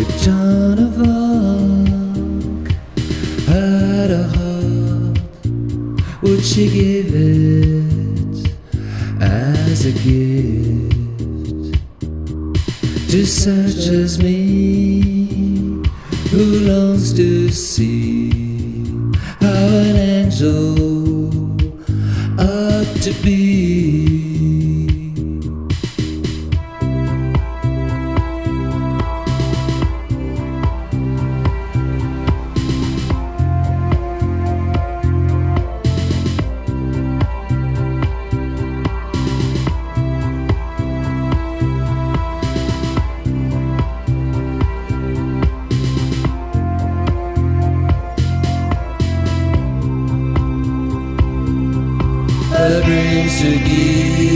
If Joan of Arc had a heart, would she give it as a gift to such as me who longs to see how an angel ought to be? seguir.